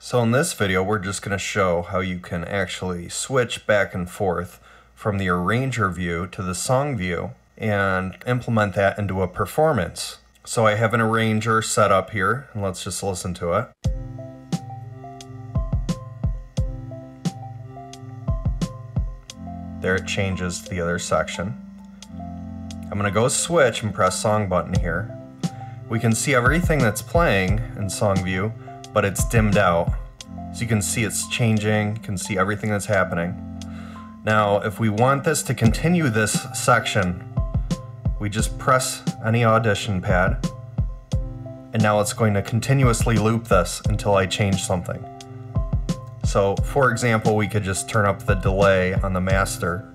So in this video, we're just going to show how you can actually switch back and forth from the arranger view to the song view and implement that into a performance. So I have an arranger set up here, and let's just listen to it. There it changes to the other section. I'm gonna go switch and press song button here. We can see everything that's playing in song view, but it's dimmed out. So you can see it's changing, you can see everything that's happening. Now, if we want this to continue this section, we just press any audition pad, and now it's going to continuously loop this until I change something. So, for example, we could just turn up the delay on the master.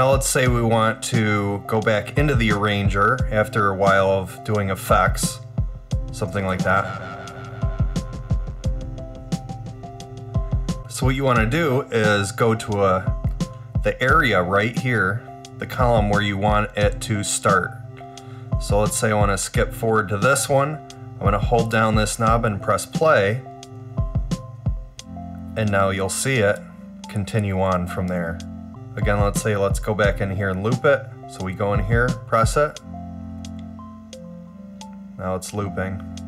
Now let's say we want to go back into the arranger after a while of doing effects, something like that. So what you want to do is go to a the area right here, the column where you want it to start. So let's say I want to skip forward to this one. I'm going to hold down this knob and press play. And now you'll see it continue on from there. Again, let's say let's go back in here and loop it. So we go in here, press it. Now it's looping.